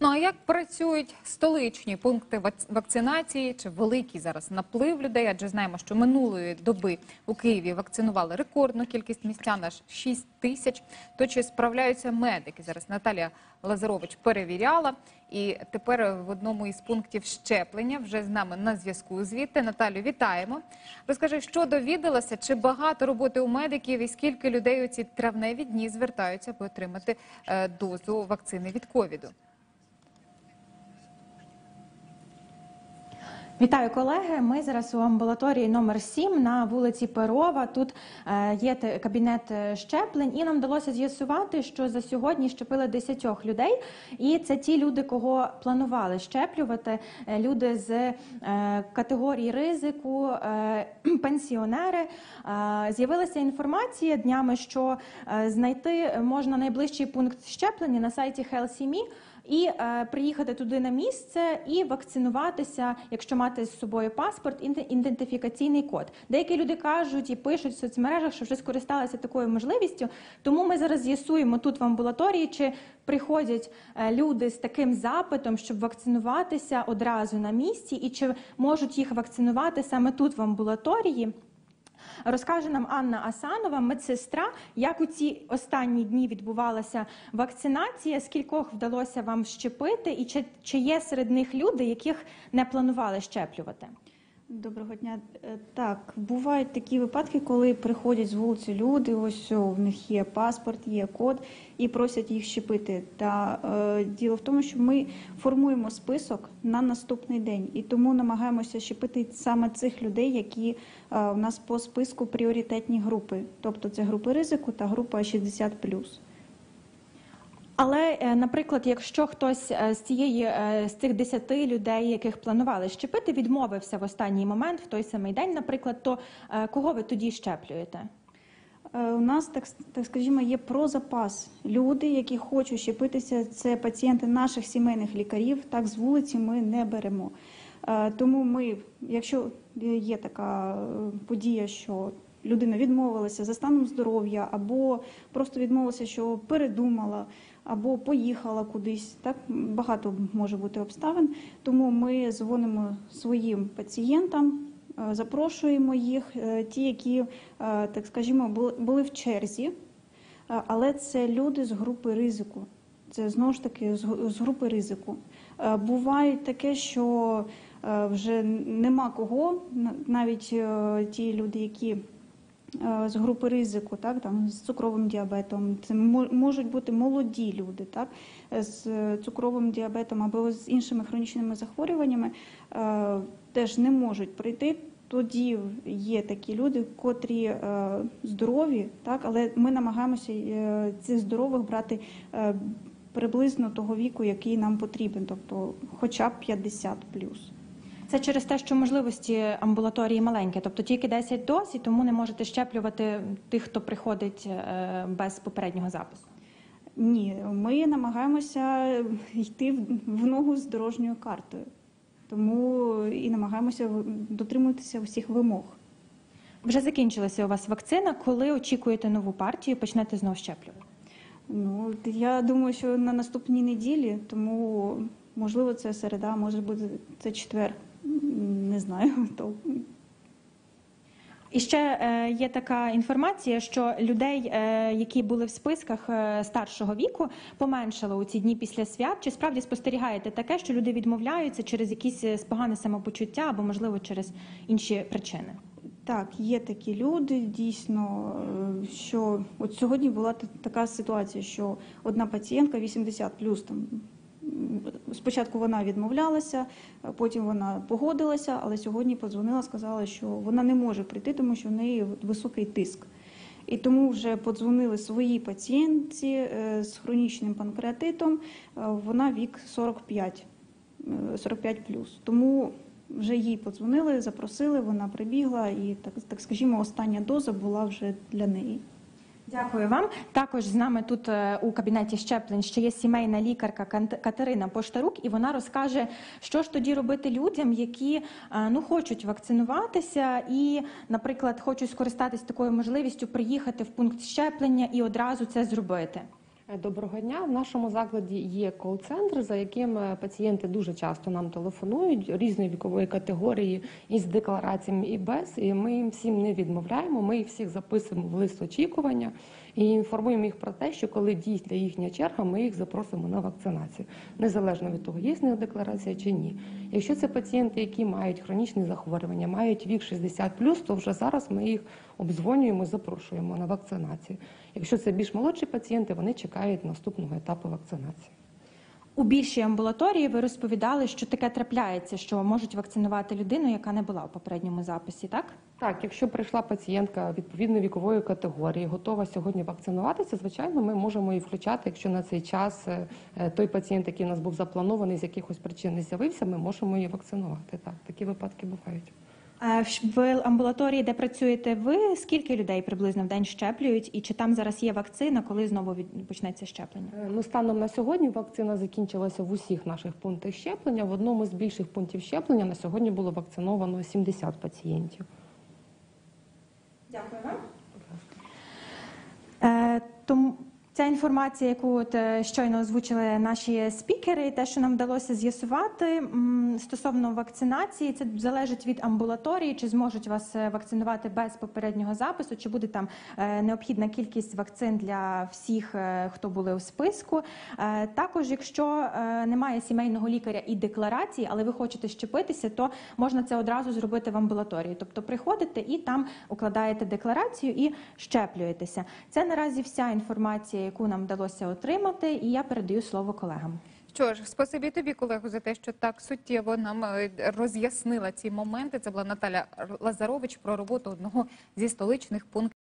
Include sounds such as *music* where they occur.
Ну а як працюють столичні пункти вак- вакцинації? Чи великий зараз наплив людей? Адже знаємо, що минулої доби у Києві вакцинували рекордну кількість містян аж 6 тисяч. То чи справляються медики? Зараз Наталія Лазарович перевіряла. І тепер в одному із пунктів щеплення вже з нами на зв'язку звідти. Наталю, вітаємо. Розкажи, що довідалася, чи багато роботи у медиків і скільки людей у ці травневі дні звертаються, аби отримати е, дозу вакцини від ковіду? Вітаю колеги. Ми зараз у амбулаторії номер 7 на вулиці Перова. Тут е, є кабінет е, щеплень, і нам вдалося з'ясувати, що за сьогодні щепили 10 людей. І це ті люди, кого планували щеплювати. Е, Люди з категорії ризику, *clears throat* пенсіонери. З'явилася інформація днями, що знайти можна найближчий пункт щеплення на сайті HealthyMe і е, приїхати туди на місце і вакцинуватися, якщо мати з собою паспорт, ідентифікаційний код. Деякі люди кажуть і пишуть в соцмережах, що вже скористалися такою можливістю. Тому ми зараз з'ясуємо тут в амбулаторії, чи приходять е, люди з таким запитом, щоб вакцинуватися одразу на місці, і чи можуть їх вакцинувати саме тут в амбулаторії. Розкаже нам Анна Асанова, медсестра, як у ці останні дні відбувалася вакцинація, скількох вдалося вам щепити, і чи, чи є серед них люди, яких не планували щеплювати? Доброго дня. Е, Так, бувають такі випадки, коли приходять з вулиці люди, ось в них є паспорт, є код, і просять їх щепити. Та е, діло в тому, що ми формуємо список на наступний день, і тому намагаємося щепити саме цих людей, які е, у нас по списку пріоритетні групи, тобто це групи ризику та група 60+. Але, е, наприклад, якщо хтось е, з цієї е, з цих 10 людей, яких планували щепити, відмовився в останній момент, в той самий день, наприклад, то кого ви тоді щеплюєте? У нас так, так скажімо, є про запас. Люди, які хочуть щепитися, це пацієнти наших сімейних лікарів. Так з вулиці ми не беремо. Тому ми, якщо є така подія, що людина відмовилася за станом здоров'я, або просто відмовилася, що передумала, або поїхала кудись, так багато може бути обставин. Тому ми дзвонимо своїм пацієнтам. Е, Запрошуємо їх, е, ті, які, е, так скажімо, були- в черзі, але це люди з групи ризику. Це знову ж таки з групи ризику. Буває таке, що вже нема кого, навіть ті люди, які з групи ризику, так там з цукровим діабетом, це мо- можуть бути молоді люди, так е, з е, цукровим діабетом або з іншими хронічними захворюваннями, е, теж не можуть прийти. Тоді є такі люди, котрі е, здорові, так але ми намагаємося е, цих здорових брати е, приблизно того віку, який нам потрібен, тобто хоча б 50 плюс. Це через те, що можливості амбулаторії маленькі, тобто тільки 10 доз, і тому не можете щеплювати тих, хто приходить е, без попереднього запису. Ні, ми намагаємося йти в- ногу з дорожньою картою, тому і намагаємося дотримуватися всіх вимог. Вже закінчилася у вас вакцина. Коли очікуєте нову партію, почнете знову щеплювати? Ну я думаю, що на наступній неділі, тому можливо це середа, може бути це четвер. Не знаю толком. І ще е, є така інформація, що людей, е, які були в списках е, старшого віку, поменшало у ці дні після свят. Чи справді спостерігаєте таке, що люди відмовляються через якісь погане самопочуття або, можливо, через інші причини? Так, є такі люди, дійсно, що от сьогодні була така ситуація, що одна пацієнтка 80 плюс там. Спочатку вона відмовлялася, потім вона погодилася, але сьогодні подзвонила, сказала, що вона не може прийти, тому що в неї високий тиск. І тому вже подзвонили своїй пацієнтці е, з хронічним панкреатитом. е, Вона вік 45, е, 45 плюс. Тому вже їй подзвонили, запросили, вона прибігла, і так, так скажімо, остання доза була вже для неї. Дякую вам. Також з нами тут е, у кабінеті щеплень ще є сімейна лікарка Катерина Поштарук, і вона розкаже, що ж тоді робити людям, які е, ну хочуть вакцинуватися і, наприклад, хочуть скористатись такою можливістю приїхати в пункт щеплення і одразу це зробити. Доброго дня. В нашому закладі є кол-центр, за яким е, пацієнти дуже часто нам телефонують різної вікової категорії із деклараціями і без. І ми їм всім не відмовляємо. Ми їх всіх записуємо в лист очікування і інформуємо їх про те, що коли дійде їхня черга, ми їх запросимо на вакцинацію, незалежно від того, є в них декларація чи ні. Якщо це пацієнти, які мають хронічні захворювання, мають вік 60+, то вже зараз ми їх обдзвонюємо, запрошуємо на вакцинацію. Якщо це більш молодші пацієнти, вони чекають наступного етапу вакцинації. У більшій амбулаторії ви розповідали, що таке трапляється, що можуть вакцинувати людину, яка не була у попередньому записі, так? Так, якщо прийшла пацієнтка відповідної вікової категорії, готова сьогодні вакцинуватися, звичайно, ми можемо її включати. Якщо на цей час е, е, той пацієнт, який у нас був запланований, з якихось причин не з'явився, ми можемо її вакцинувати. Так, такі випадки бувають. В- амбулаторії, де працюєте ви, скільки людей приблизно в день щеплюють, і чи там зараз є вакцина, коли знову почнеться щеплення? Е, Ну, станом на сьогодні вакцина закінчилася в усіх наших пунктах щеплення. В одному з більших пунктів щеплення на сьогодні було вакциновано 70 пацієнтів. Дякую вам. Е, тому ця інформація, яку от е, щойно озвучили наші спікери, те, що нам вдалося з'ясувати стосовно вакцинації, це залежить від амбулаторії, чи зможуть вас е, вакцинувати без попереднього запису, чи буде там е, необхідна кількість вакцин для всіх, хто були у списку. Також, якщо немає сімейного лікаря і декларації, але ви хочете щепитися, то можна це одразу зробити в амбулаторії. Тобто приходите і там укладаєте декларацію і щеплюєтеся. Це наразі вся інформація, яку нам вдалося отримати, і я передаю слово колегам. Що ж, спасибі тобі, колегу, за те, що так суттєво нам е, роз'яснила ці моменти. Це була Наталя Лазарович про роботу одного зі столичних пунктів.